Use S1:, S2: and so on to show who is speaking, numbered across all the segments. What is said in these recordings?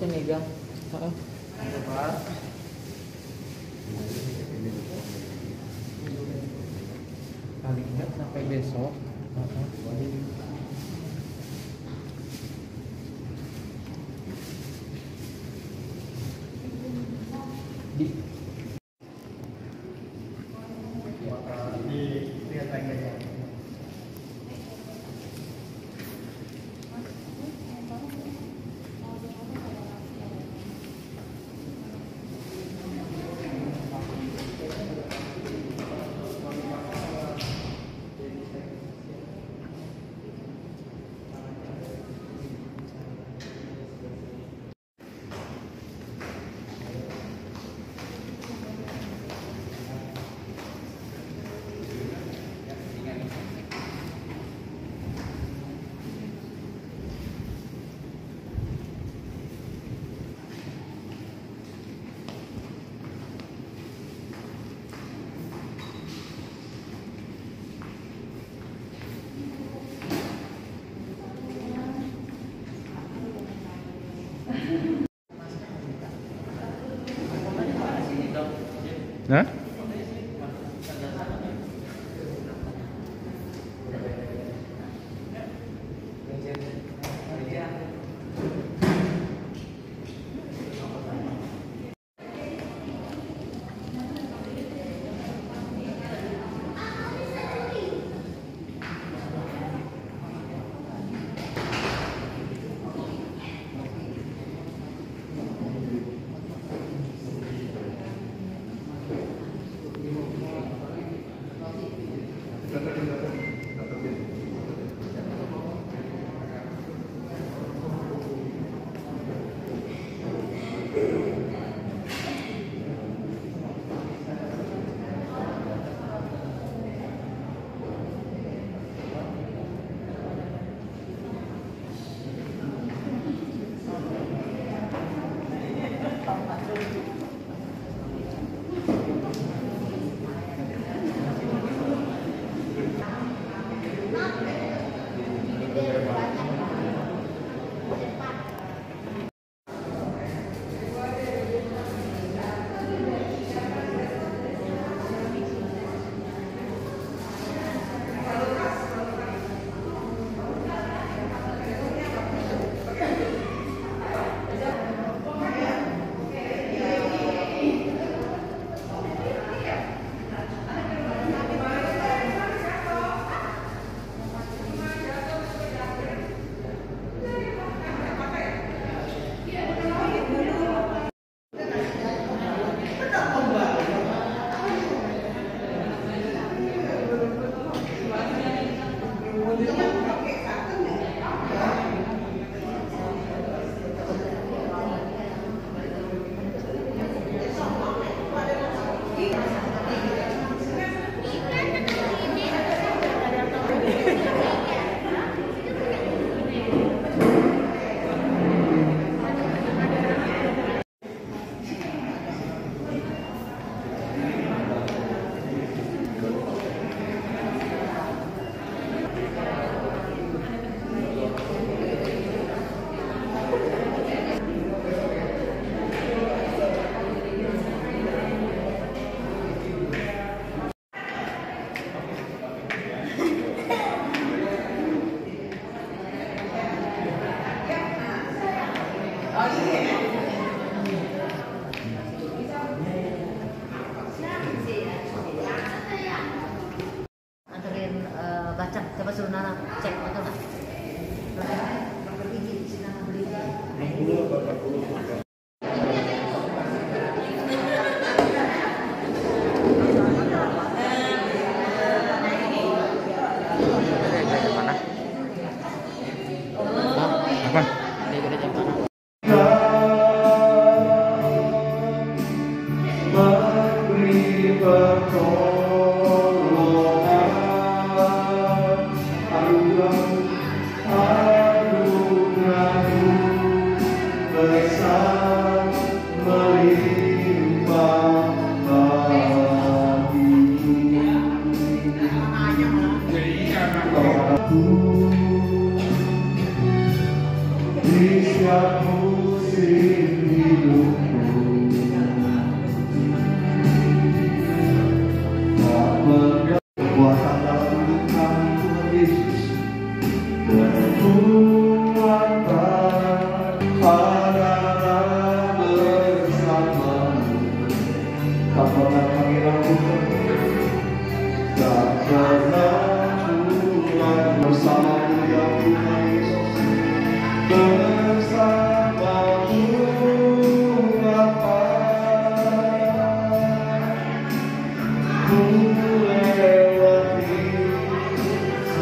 S1: cho miệng không?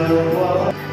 S1: Não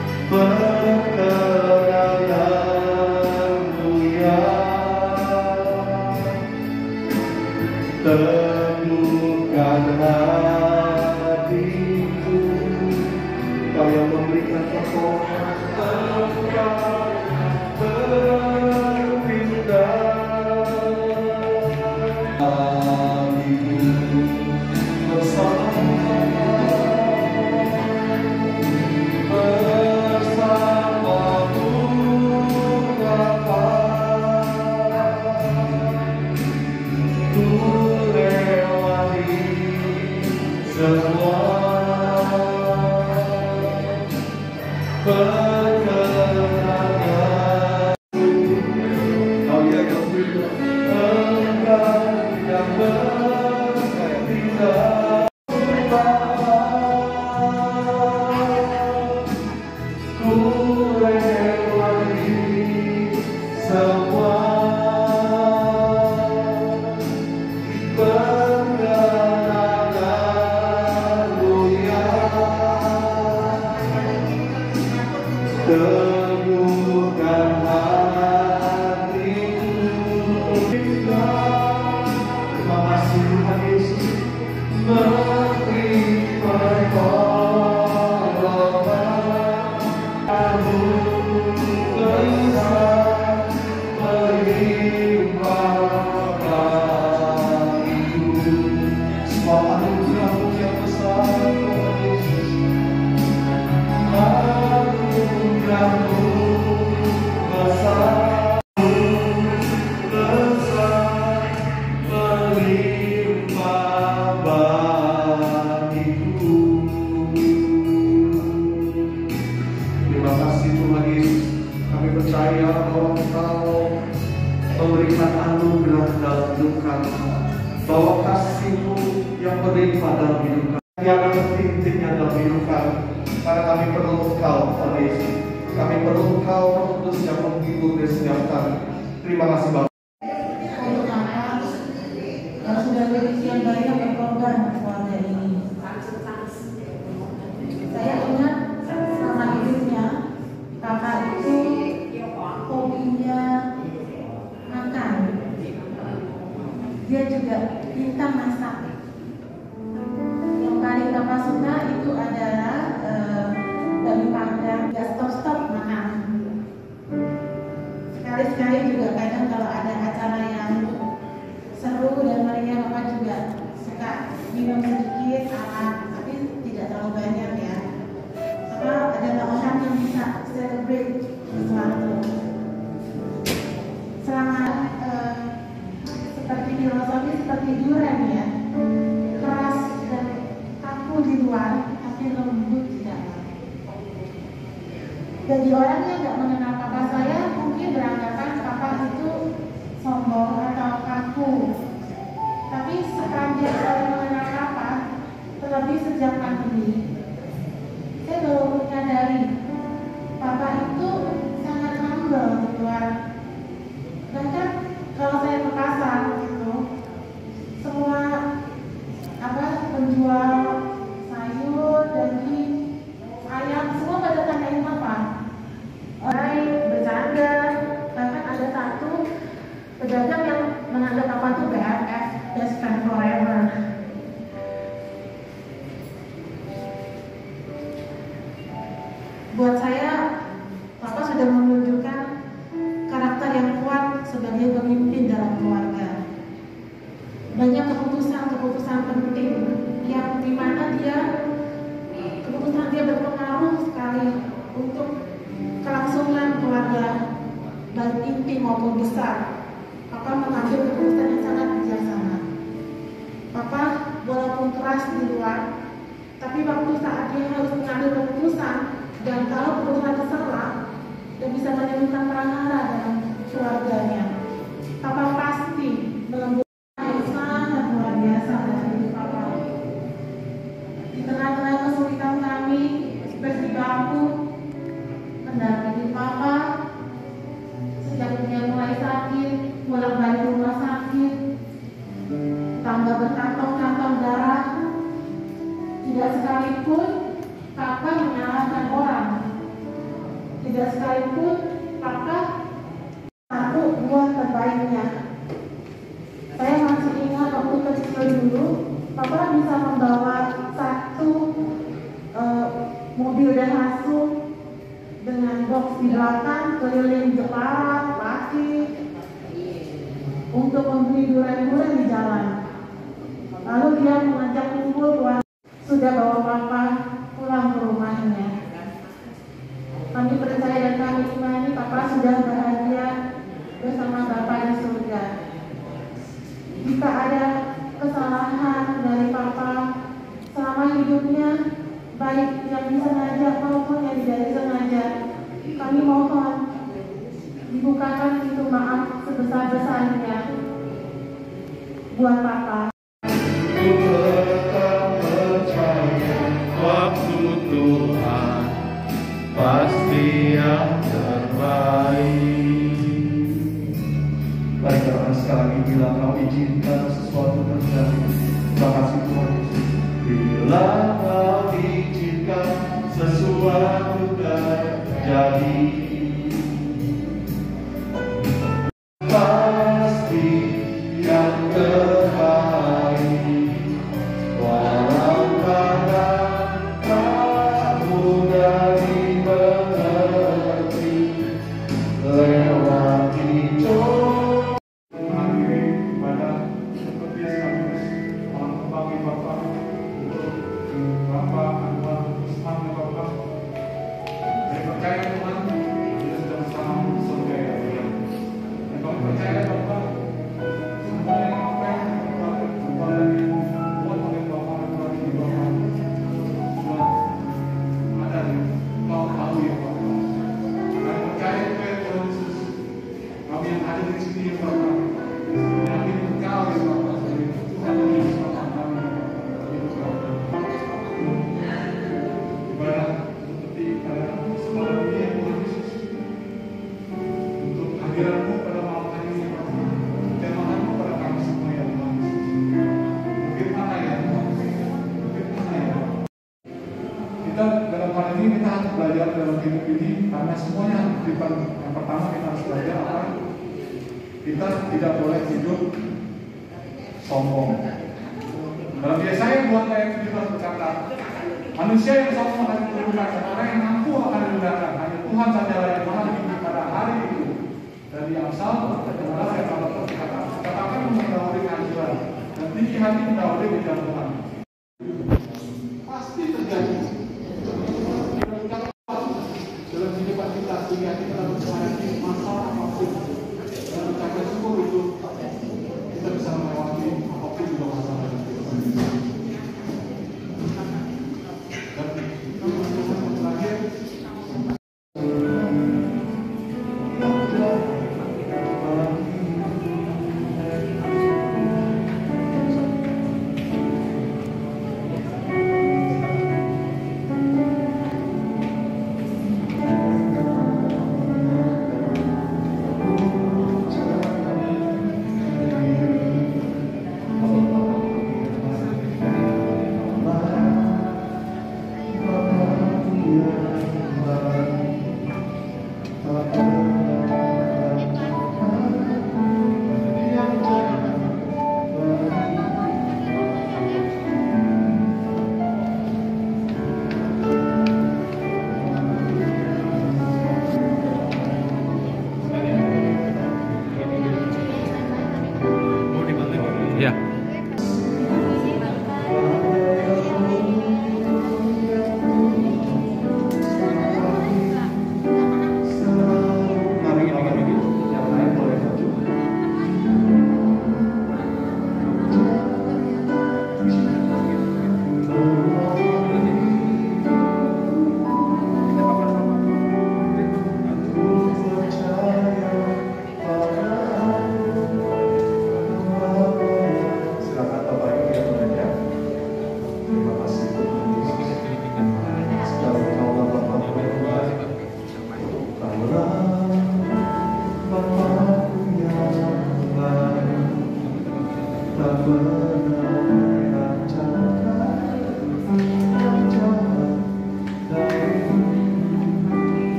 S1: karena kami perlu Engkau, Tuhan Yesus. Kami perlu Engkau, Roh Kudus yang menghibur
S2: dan
S3: kami.
S2: Terima kasih Bapak. Bapak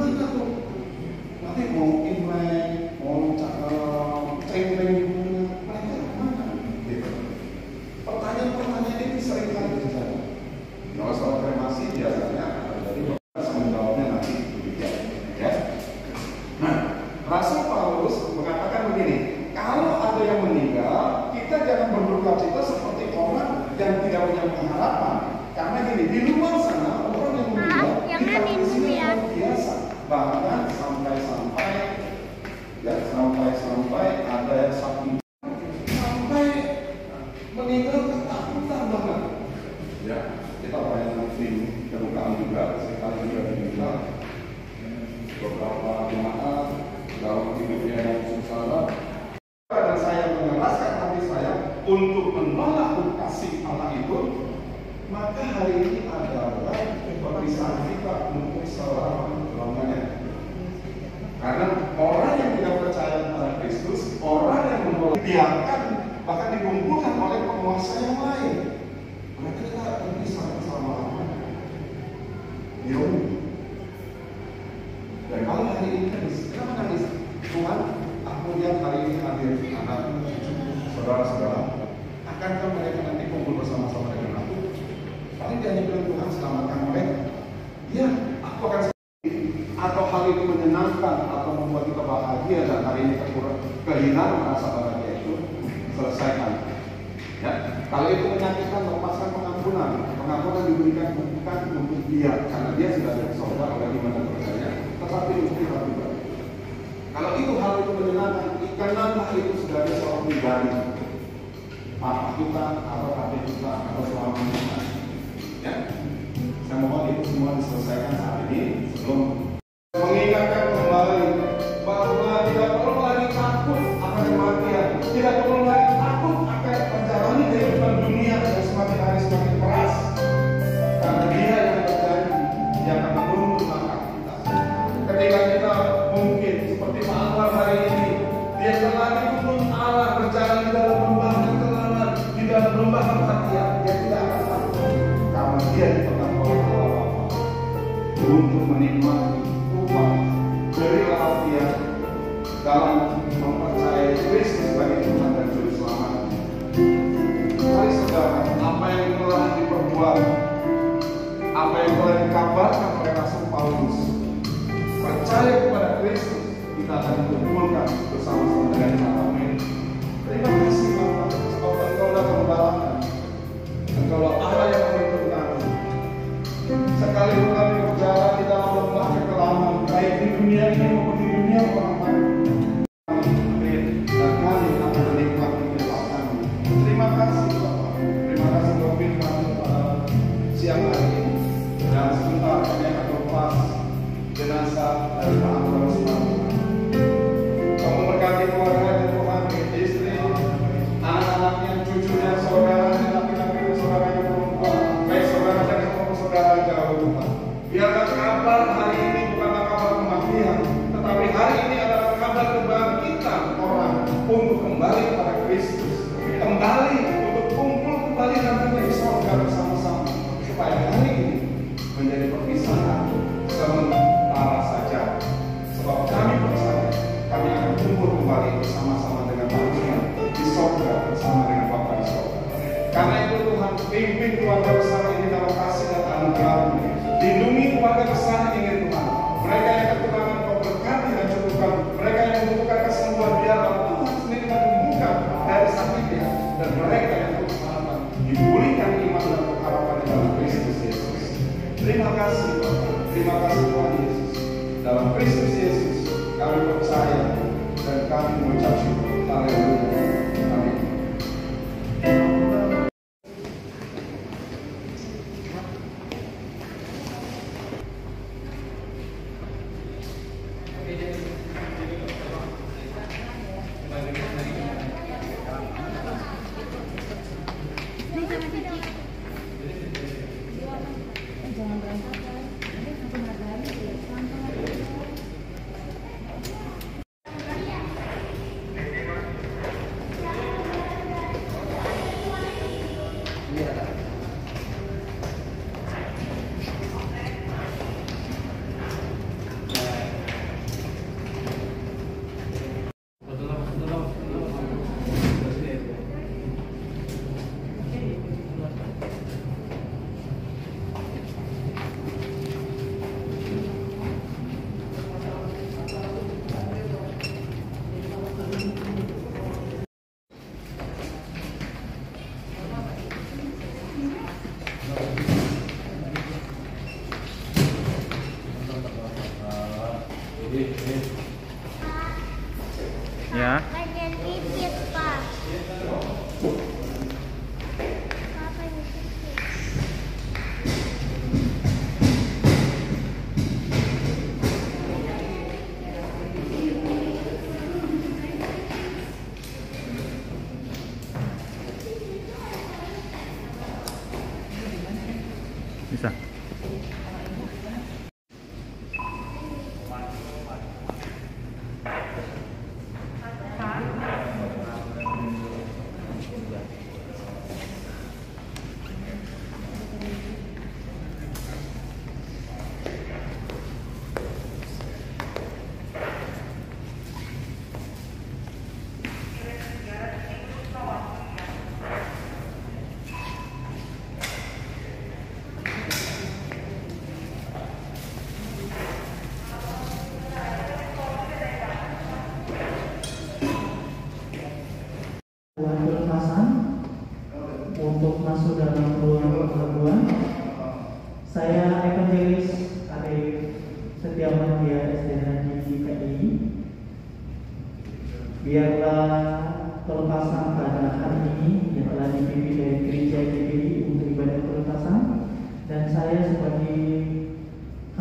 S4: Gimana tuh?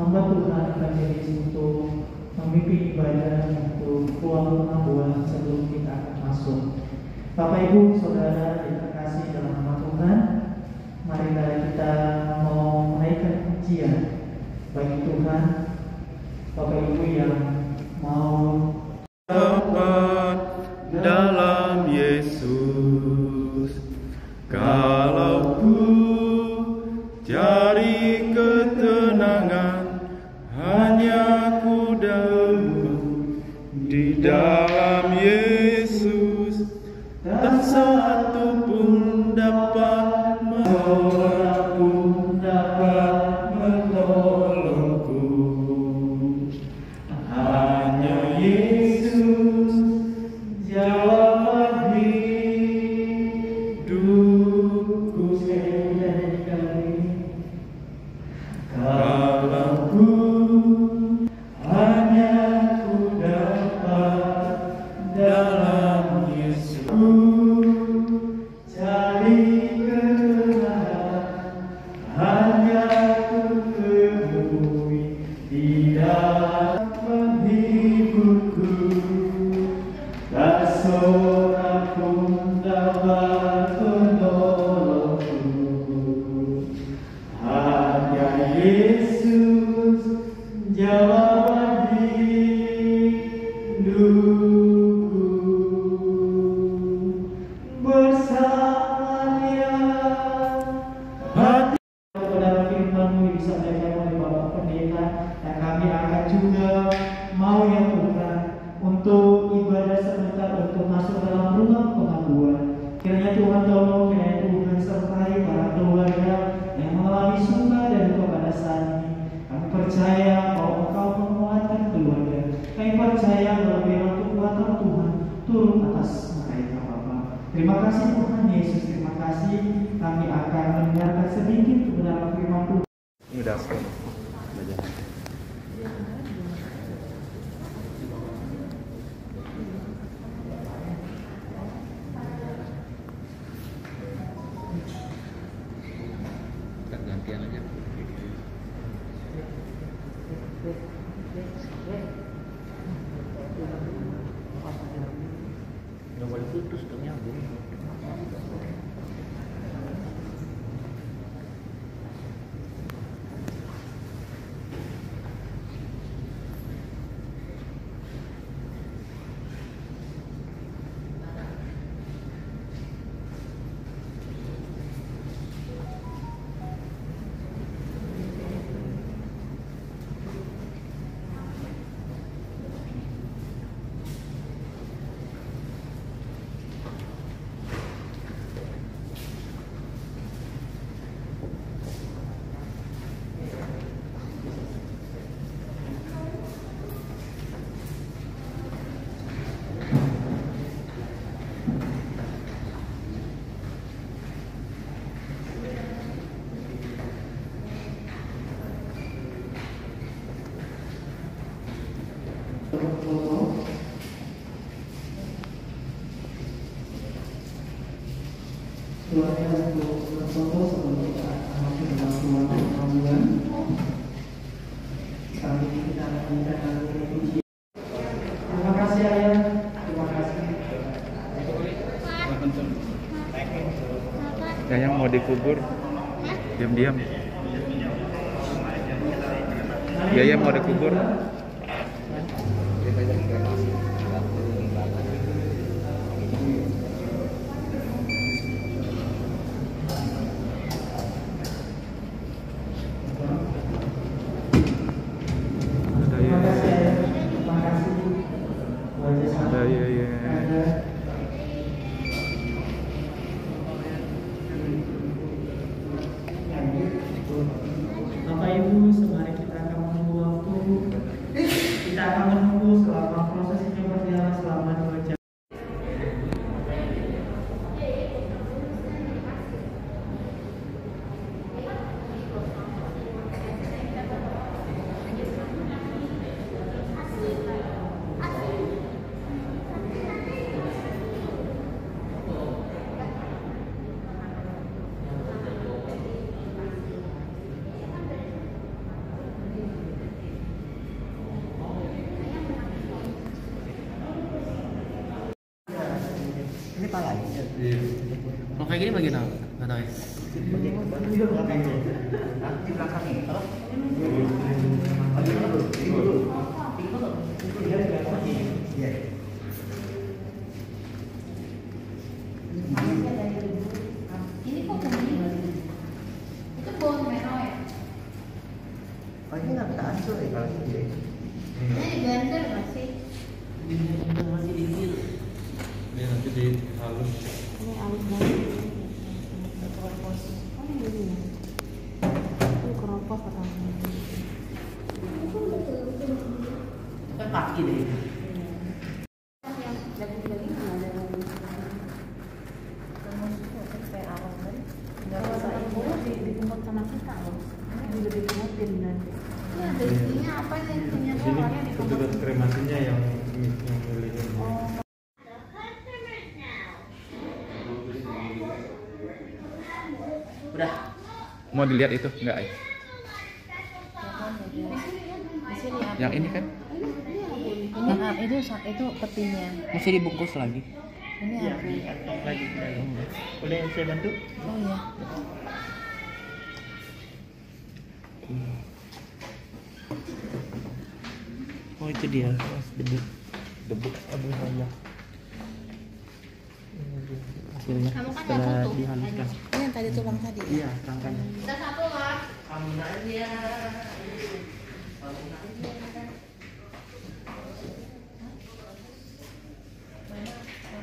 S1: hamba Tuhan jadi untuk memimpin ibadah untuk buah-buah sebelum kita akan masuk. Bapak Ibu, Saudara yang terkasih dalam nama Tuhan, Mari kita mau menaikkan pujian bagi Tuhan berfoto sebelum kita akan masuk dalam ruangan panggilan kali ini kita akan puji terima kasih ayah. Terima kasih.
S5: Yayang mau dikubur. Diam-diam. Yaya mau dikubur ada
S1: terima
S5: ya
S1: kasih ayah terima kasih wajah sama
S5: Ada, iya, iya.
S1: ada Bapak Ibu, semari kita akan menunggu waktu. Kita akan menunggu selama proses ini berjalan selama dua jam.
S6: Ini pala ya?
S5: Kalau kayak gini bagian? Nggak tahu ya.
S6: Di belakang ini. Iya.
S7: Ini kok kuning? Itu bawang merah ya?
S6: Oh ini nggak bisa ancur ya kalau segini.
S7: Ini blender nggak sih?
S8: Ini nanti di halus.
S7: Ini halus banget. Keropos. Oh ini ini. Ini keropos katanya.
S6: Kan kaki deh.
S7: Yang daging-daging nggak ada lagi. Nggak bisa ibu di dipungut sama kita loh. Ini juga dipungutin nanti. Ini ada isinya apa sih? Isinya tuh
S8: Sini
S7: awalnya dipungut.
S8: petugas kremasinya yang yang milihin.
S7: Oh.
S6: Udah.
S5: Mau dilihat itu? Enggak ya?
S7: Di apa?
S5: Yang ini kan?
S7: Ini ah, itu sa- itu petinya.
S5: Mesti dibungkus lagi.
S7: Ini apa?
S1: Tong lagi saya. Boleh saya bantu?
S7: Oh iya.
S1: Oh itu dia. Debu.
S5: Debu.
S1: Aduh saya. Hasilnya
S7: Kamu kan
S1: setelah dihaluskan.
S7: Ini yang tadi tulang tadi.
S1: Iya, rangkanya.
S7: Kita satu lah.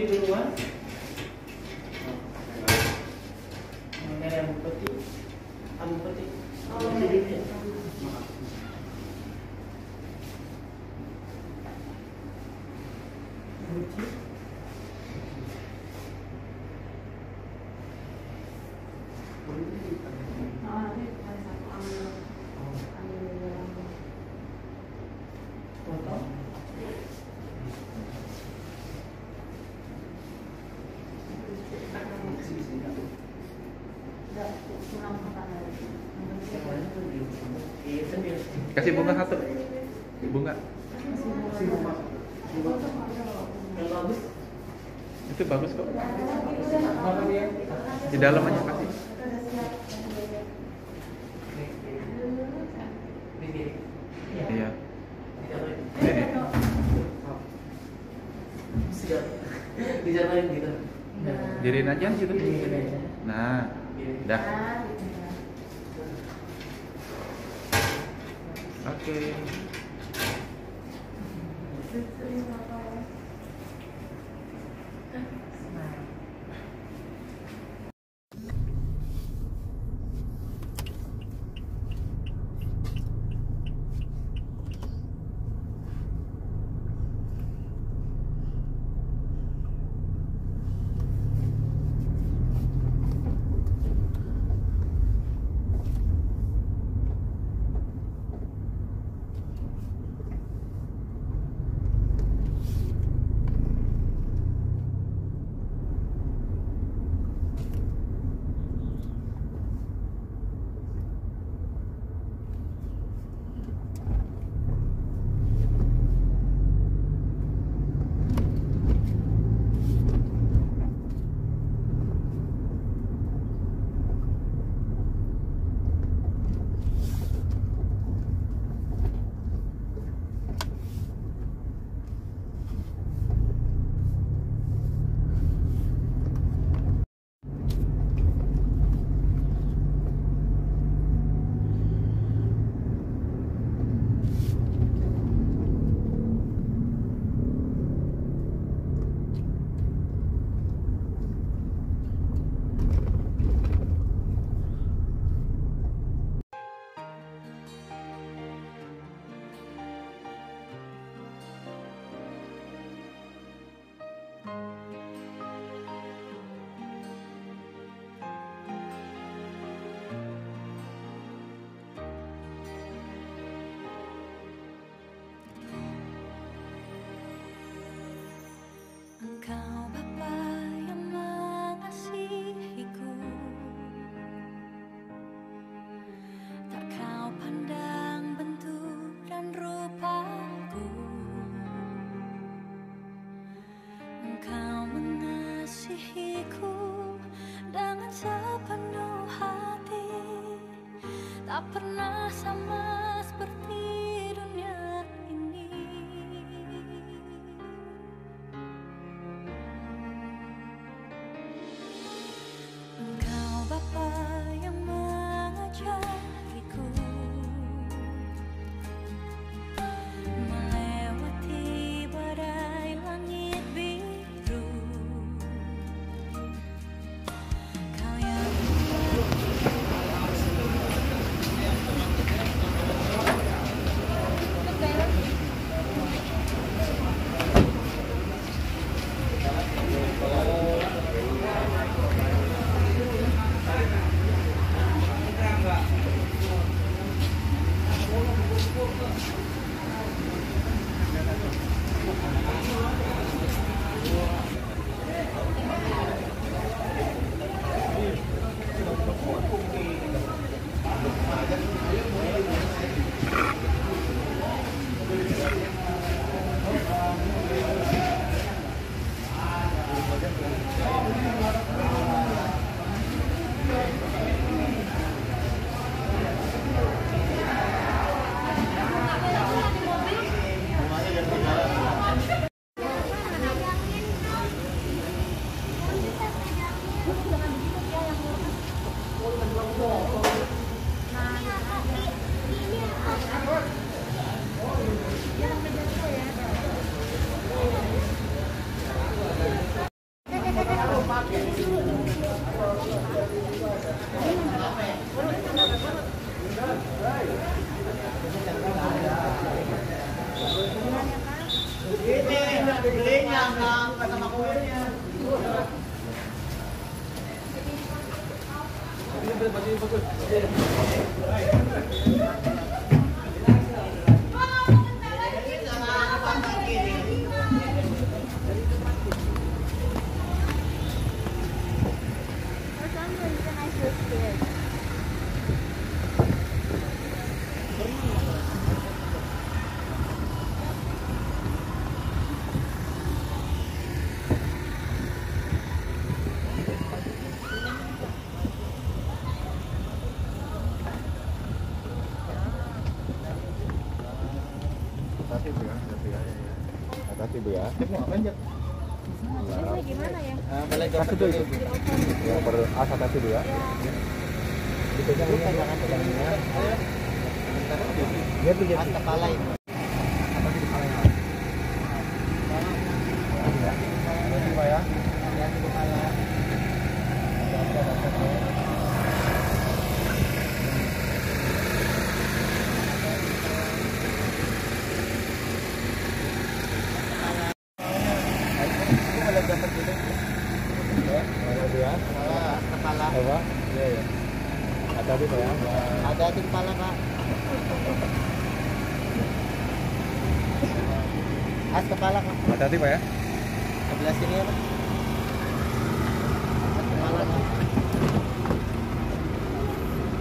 S6: everyone.
S9: Kasih bunga satu. Bunga. Itu bagus kok. Di dalam Kasih
S1: dulu itu. Ya, per as hati-hati bu ya. Dipegang ini jangan pegangnya. Dia tuh jadi kepala ini. Apa di kepala ya? Hati bu ya. Hati kepala. Ya, kepala. Apa? Iya, ya. Hati-hati Pak ya. Hati-hati kepala, Pak. As kepala, Pak.
S10: Hati-hati Pak ya.
S1: Sebelah sini ya, Pak.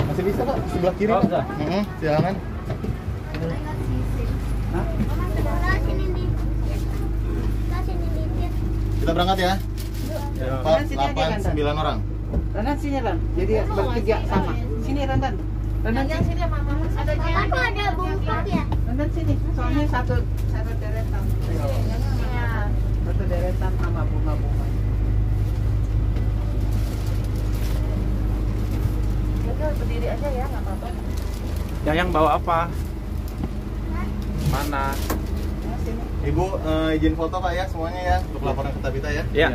S1: Masih bisa, Pak. Sebelah kiri,
S10: Oh,
S1: Pak.
S10: bisa.
S1: Heeh, silakan.
S11: Kita sini dikit.
S1: Kita berangkat ya. Empat, delapan, sembilan orang.
S12: Renan sini Ran. Jadi bertiga sama. Sini Renan. Renan sini.
S13: sini mama ada
S11: ada bungkuk ya?
S12: Renan sini. Soalnya satu satu deretan.
S13: Ya.
S12: Deretan sama bunga-bunga.
S13: Berdiri aja ya, nggak apa-apa.
S10: Yayang bawa apa? Mana?
S1: Ibu eh, izin foto Pak ya semuanya ya untuk laporan ke Tabita ya.
S10: Ya.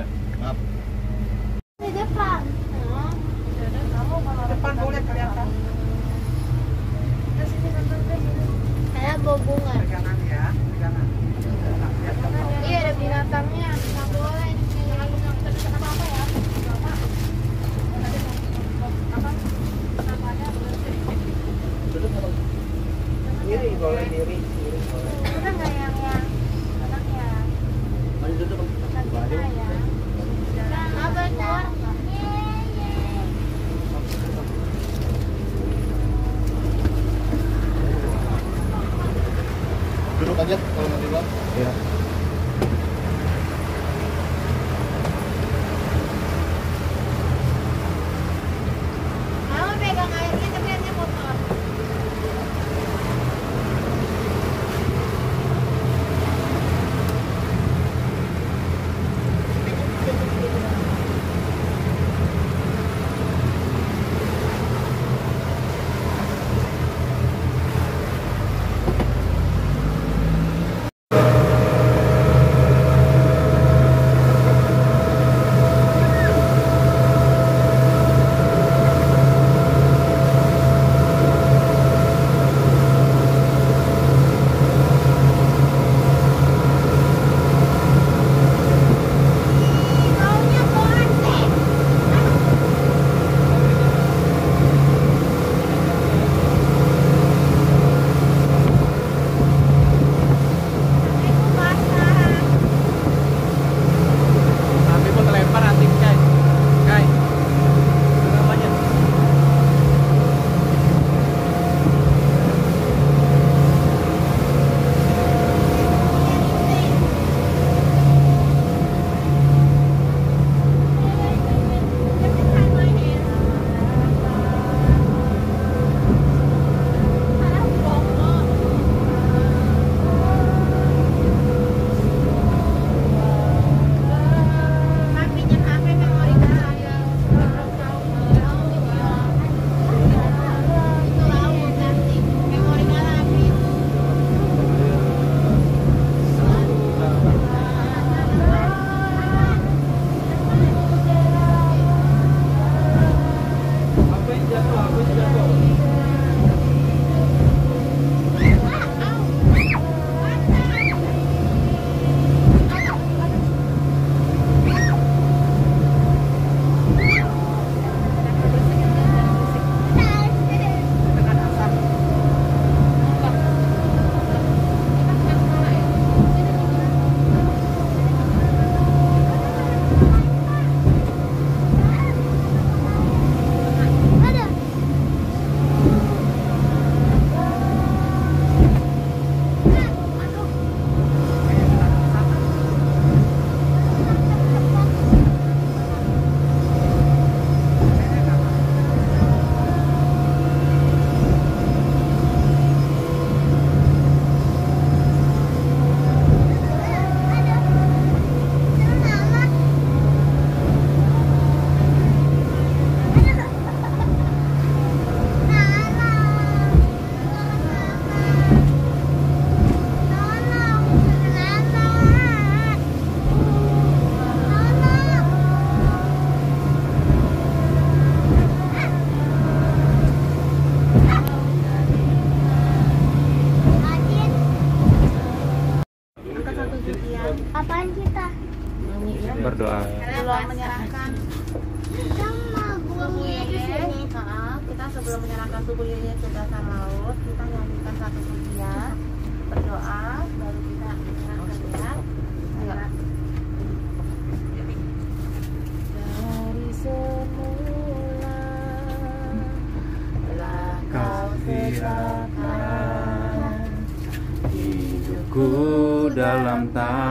S14: Dalam tanganmu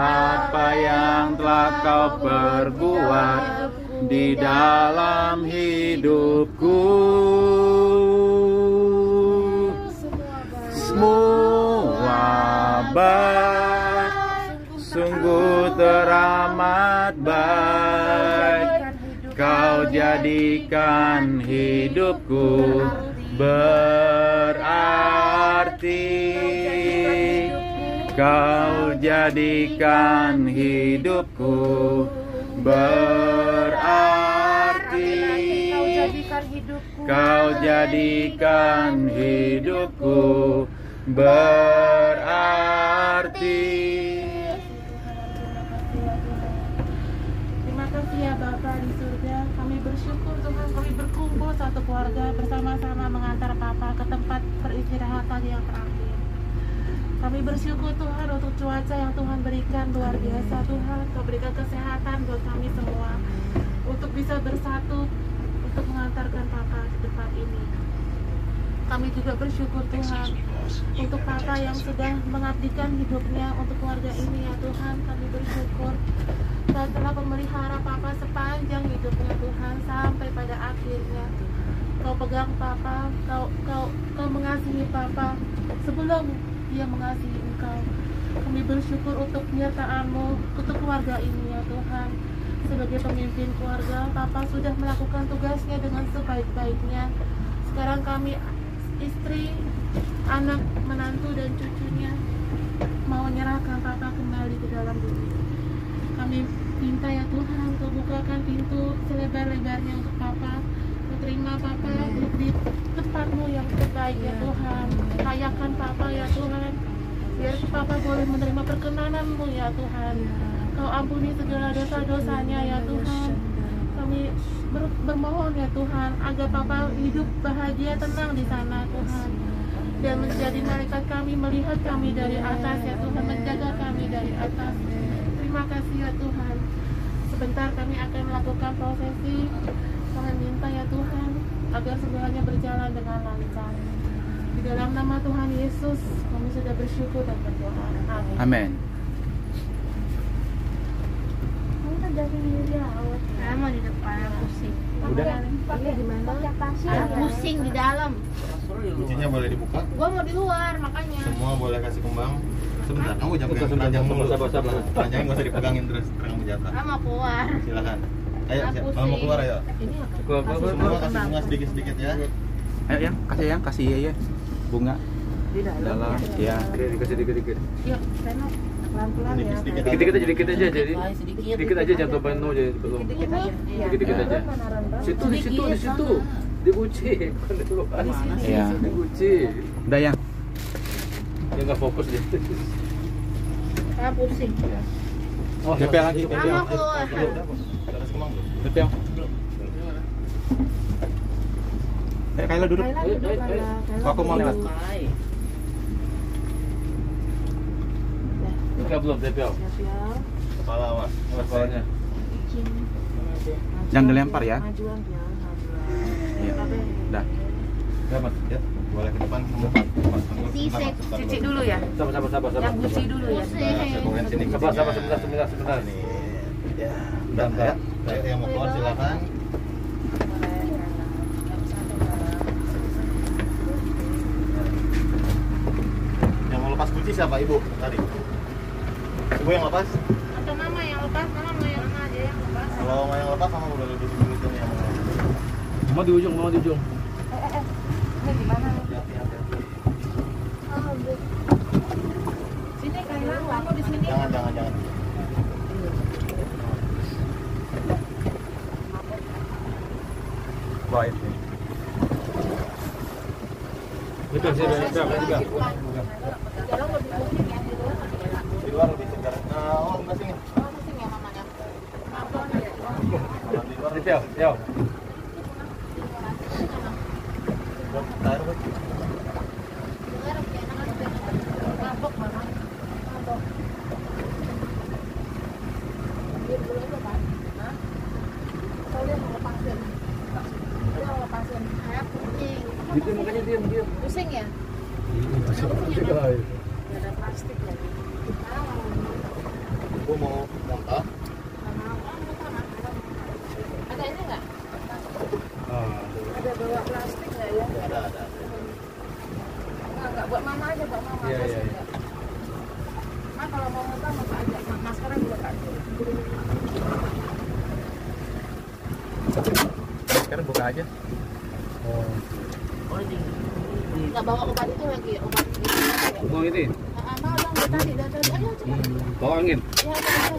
S14: Apa yang telah kau perbuat
S2: di dalam hidupku.
S14: Semua baik, sungguh teramat baik. Kau jadikan hidupku berarti. Kau jadikan hidupku berarti. kau jadikan hidupku berarti.
S2: Terima kasih ya Bapak di surga. Kami bersyukur Tuhan kami berkumpul satu keluarga bersama-sama mengantar Papa ke tempat peristirahatan yang terakhir. Kami bersyukur Tuhan untuk cuaca yang Tuhan berikan luar biasa Tuhan. Kau berikan kesehatan buat kami semua untuk bisa bersatu untuk mengantarkan Papa ke tempat ini. Kami juga bersyukur Tuhan untuk Papa yang sudah mengabdikan hidupnya untuk keluarga ini ya Tuhan. Kami bersyukur Kau telah memelihara Papa sepanjang hidupnya Tuhan sampai pada akhirnya. Kau pegang Papa, kau kau kau mengasihi Papa sebelum dia mengasihi Engkau. Kami bersyukur untuk penyertaan-Mu untuk keluarga ini ya Tuhan. Sebagai pemimpin keluarga, Papa sudah melakukan tugasnya dengan sebaik-baiknya. Sekarang kami istri, anak, menantu dan cucunya mau menyerahkan Papa kembali ke dalam bumi. Kami minta ya Tuhan, Kau bukakan pintu selebar-lebarnya untuk Papa. Terima Papa. Di, di tempatmu yang terbaik ya Tuhan. Kayakan Papa ya Tuhan. Biar Papa boleh menerima perkenananmu ya Tuhan. Kau ampuni segala dosa-dosanya ya Tuhan. Kami ber- bermohon ya Tuhan agar Papa hidup bahagia tenang di sana Tuhan. Dan menjadi malaikat kami melihat kami dari atas ya Tuhan. menjaga kami dari atas. Terima kasih ya Tuhan. Sebentar kami akan melakukan prosesi kami minta ya Tuhan agar segalanya berjalan dengan lancar di dalam nama Tuhan Yesus kami sudah bersyukur dan berdoa amin
S14: Amin.
S11: Kamu. Saya mau di depan pusing.
S14: Udah.
S11: Pakai di mana? Pakai pasir. Pusing di dalam.
S13: Kuncinya boleh dibuka.
S11: Gua mau di luar makanya.
S13: Semua boleh kasih kembang. Sebentar, kamu jangan pegang keranjang dulu. Keranjangnya nggak usah dipegangin terus, kamu jatuh.
S11: Saya mau keluar.
S13: Silakan. Ayo, kalau mau keluar ayo. Semua kasih bunga sedikit-sedikit ya.
S14: Ayo yang kasih yang kasih ya ya bunga
S2: di dalam,
S14: dalam ya.
S8: dikasih dikit-dikit.
S2: yuk Reno pelan-pelan ya
S13: Sedikit-sedikit.
S8: Dikit-dikit aja, dikit aja jadi.
S2: sedikit
S8: Dikit aja jangan penuh jadi belum.
S2: dikit aja Iya.
S8: Dikit-dikit aja. Situ di situ di situ. Di luar.
S14: Iya.
S8: Dikunci.
S14: Udah yang.
S8: Ya nggak fokus dia.
S2: saya pusing
S8: Ya.
S1: Oh, DP lagi, DP.
S10: Mama keluar.
S1: DP. Eh, Kayla duduk. Aku mau lewat.
S8: Enggak belum DP.
S1: Kepala awas.
S8: Kepalanya.
S1: Jangan dilempar ya. Iya. Dah.
S8: Ya, Mas.
S1: Ya, boleh ke depan.
S10: Sisek.
S7: Cuci dulu ya.
S8: Sabar, sabar, sabar, sabar.
S7: Yang dulu ya.
S8: Sabar, sabar, sebentar, sebentar, sebentar.
S1: Ya, bentar, ya. Ayo, yang mau keluar silakan. Yang mau lepas kunci siapa? Ibu tadi. Ibu yang lepas?
S13: Atau mama yang lepas, mama mau yang mana aja yang lepas.
S1: Kalau mau yang lepas sama boleh lebih dulu itu yang mau.
S8: Mau di ujung, mau di ujung.
S7: Ini gimana nih?
S13: Sini Kaila, kamu di sini.
S1: Jangan, jangan, jangan. Baik.
S8: Betul, sih, betul, betul.
S1: Di luar lebih segar. Nah, oh, enggak sini. Di luar
S8: DP, yo.
S1: Taruh, Bu.
S8: Gitu makanya diam, diam.
S13: Pusing ya?
S8: Iya.
S13: ada plastik lagi.
S1: Ibu mau muntah?
S13: Ada ini nggak?
S8: Ah.
S13: Ada bawa plastik nggak ya?
S1: Ada, ada.
S13: Nggak, nggak buat mama aja, buat mama.
S8: Iya,
S13: Plastik
S8: iya, iya.
S13: nggak? Ma kalau mau muntah mau aja, Ma- maskernya juga kan.
S1: Buka aja.
S8: Oh.
S13: Nggak bawa obat itu lagi, obat ini.
S8: Mau ini?
S13: Ah, mau dong, dari tadi, tadi. Ayo cepat.
S8: Bawa angin.
S13: Ya, ayo,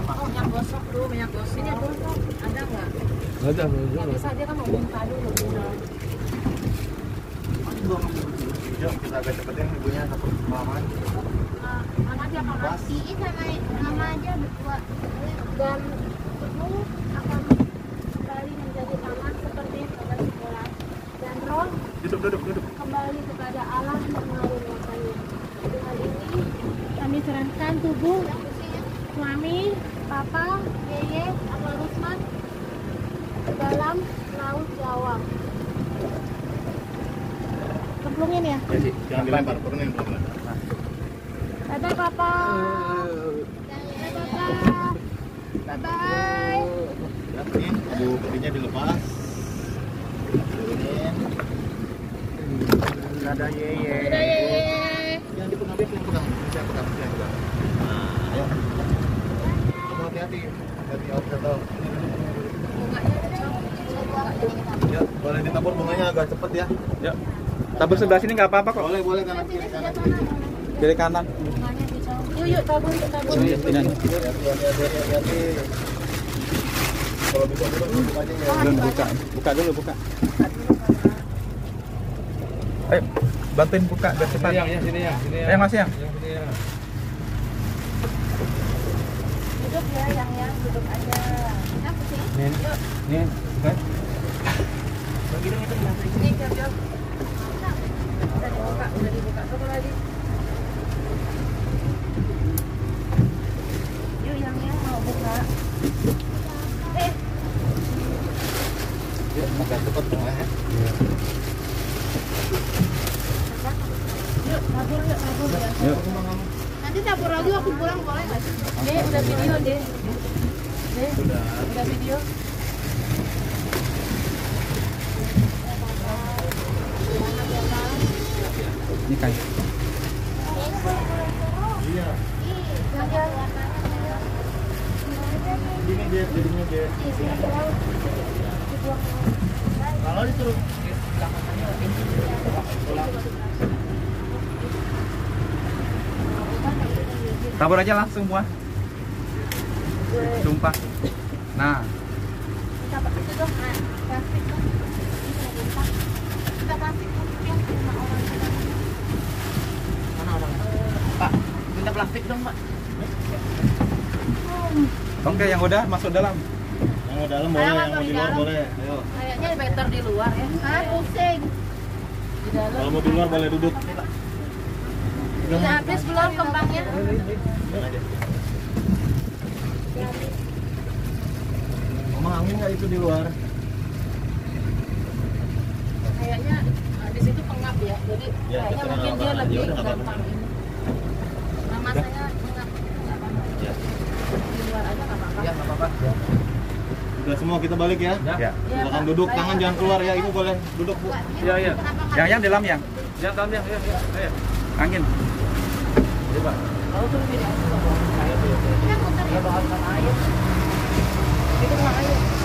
S13: Oh, yang gosok dulu, minyak gosok. Ini gosok, ada nggak?
S8: Enggak ada,
S13: Ya bisa dia kan mau muntah dulu.
S1: Yuk, kita agak cepetin ibunya satu kelamaan.
S13: Ah, mana dia mama?
S10: Ii sama mama aja berdua.
S13: dan tubuh akan kembali menjadi aman seperti pada sekolah dan roh
S1: Duduk, duduk, duduk.
S13: kembali kepada Allah yang mengaruniakannya. Dengan ini kami serahkan tubuh suami, papa, yeye, atau Rusman ke dalam laut Jawa. Kemplungin ya.
S1: Ya sih, jangan dilempar, turunin pelan-pelan.
S13: Dadah papa. Dadah papa. Bye bye.
S1: Yakin, ibu ketinya dilepas. Turunin. Dadah yeye.
S13: Dadah yeye.
S1: Jangan dipegang, dia yang pegang. Saya pegang, saya pegang. Nah, ayo. Kamu hati-hati. Hati-hati, aku udah tahu. Ya, boleh ditabur bunganya agak cepet ya.
S8: Ya. Tabur sebelah sini nggak apa-apa kok.
S1: Boleh, boleh kanan kiri kanan.
S8: Kiri kanan.
S13: Yuk yuk tabur yuk tabur.
S8: Sini, sini.
S1: Hati-hati. Kalau bisa dulu buka aja ya.
S8: Belum buka. Buka dulu, buka. Ayo, bantuin buka biar cepat.
S5: Yang, yang sini yang, sini yang.
S8: Eh, Mas yang.
S5: Yang sini yang.
S13: Duduk ya yang yang duduk aja. Apa sih?
S8: Nih. Nih, kan?
S13: Bagi dong itu Ini siap. Udah dibuka, udah dibuka. Satu lagi. Yuk yang yang mau buka. Eh,
S1: Ya, agak cepet bunganya.
S13: yuk tabur yuk tabur ya.
S8: Yuk.
S13: Nanti tabur lagi aku pulang boleh nggak sih? Deh udah video deh. Deh udah video.
S8: Ini kan.
S1: Iya.
S13: Yang yang
S1: Gini dia, jadinya dia. Kalau disuruh
S8: Tabur aja langsung buah. Tumpah. Nah,
S13: Kita pakai itu dong, plastik dong. Bisa dibuka. Kita plastik dong, yang sama orang.
S15: Mana orang? Pak, minta plastik dong, Pak.
S13: Oke, yang udah masuk dalam. Yang mau dalam boleh, yang mau
S10: di
S13: luar boleh. Ayo.
S10: Kayaknya better di luar ya. Ah, pusing. Di dalam.
S13: Kalau mau di luar boleh duduk.
S10: Udah habis belum kembangnya?
S13: Mama angin nggak itu di luar?
S10: Kayaknya ah, di situ pengap ya. Jadi
S13: Ya,
S10: kayaknya mungkin dia lebih
S13: Ya
S10: gampang ini. Nama saya pengap. Nggak apa-apa.
S13: Ya.
S10: Di luar aja nggak apa-apa.
S12: Ya, nggak apa-apa.
S13: Udah semua kita balik ya.
S12: Ya.
S13: Silakan
S10: Pak.
S13: duduk, tangan jangan keluar ya. Ibu boleh duduk bu.
S12: Ya, ya. Yang yang di dalam yang.
S8: Yang dalam yang, ya, ya, ya.
S12: Angin.
S8: Coba.
S10: Lalu tuh di dalam. Kan muter ya. bahan air. Itu kena air.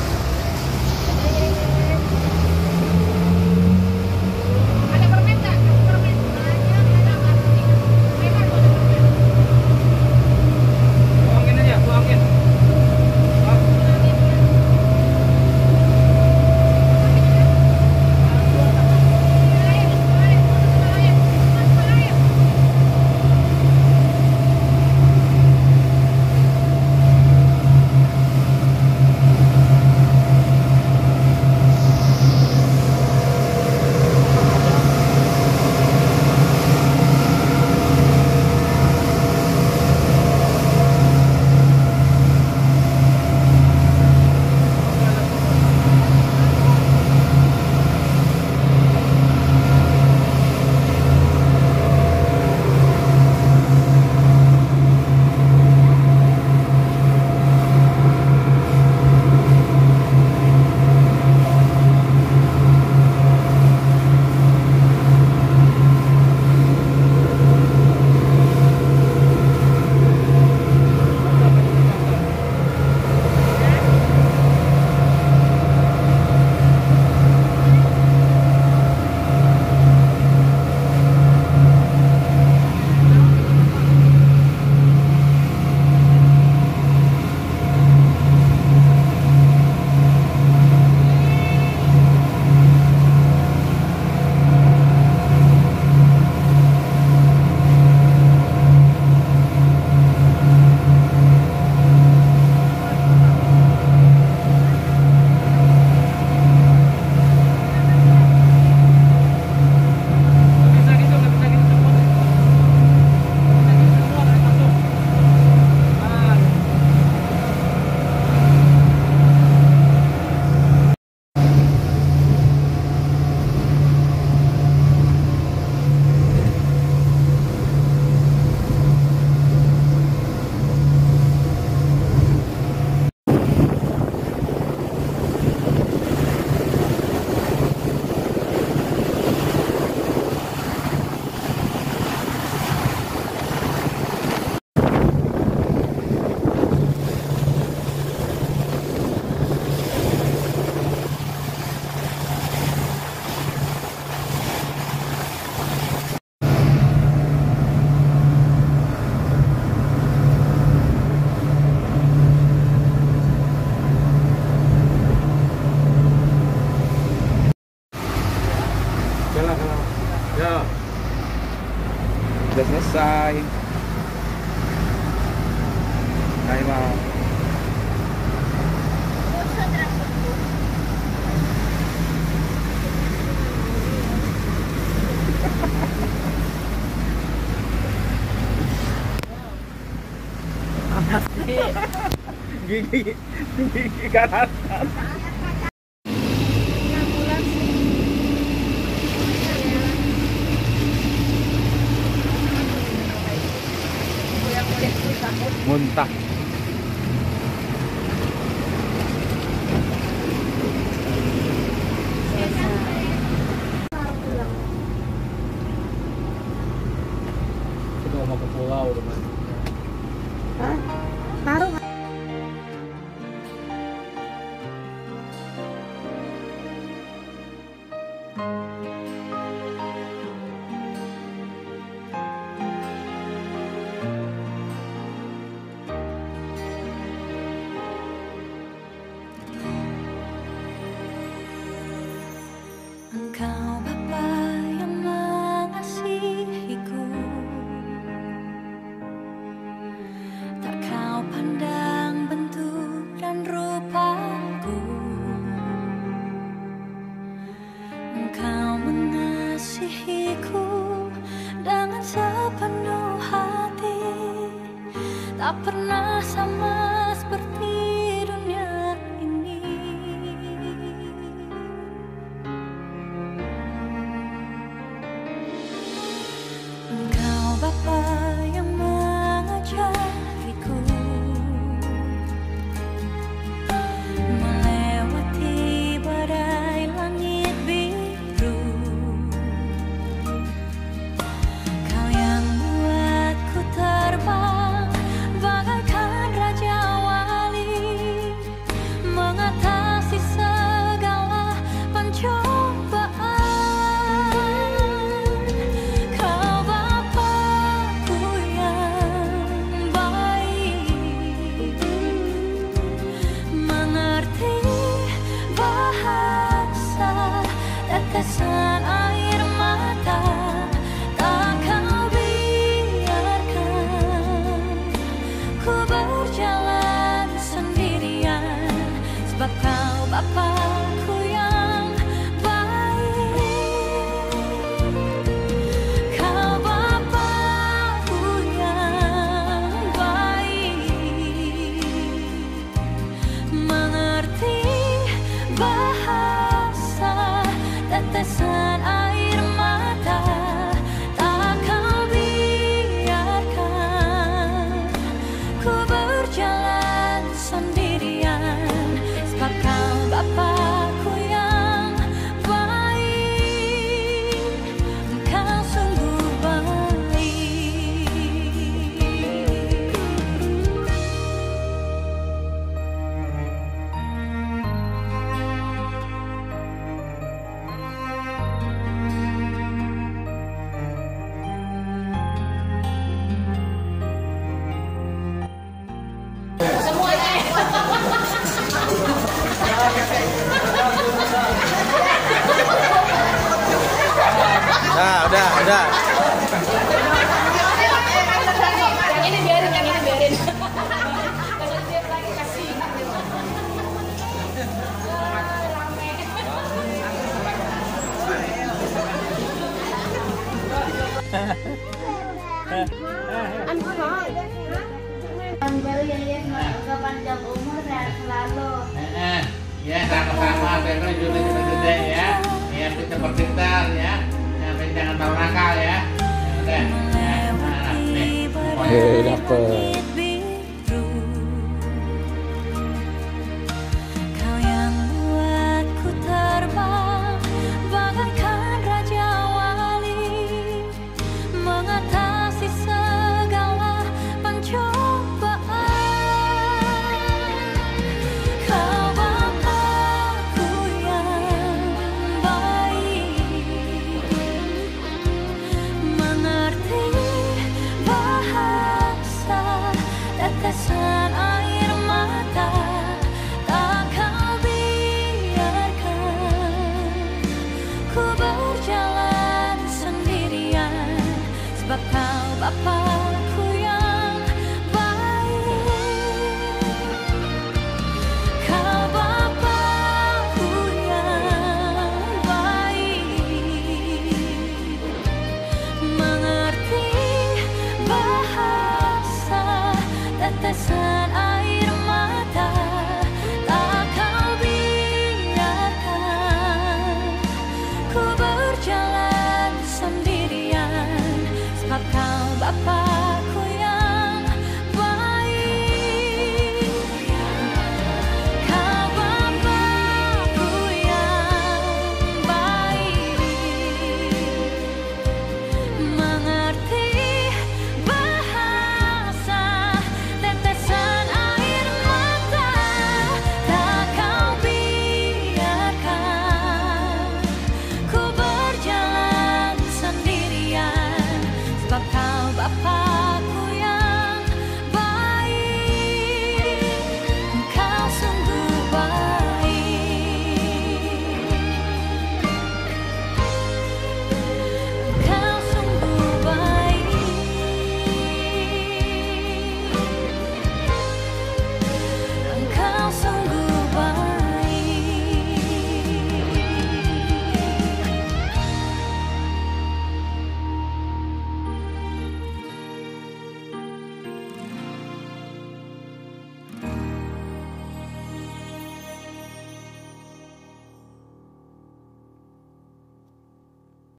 S9: that.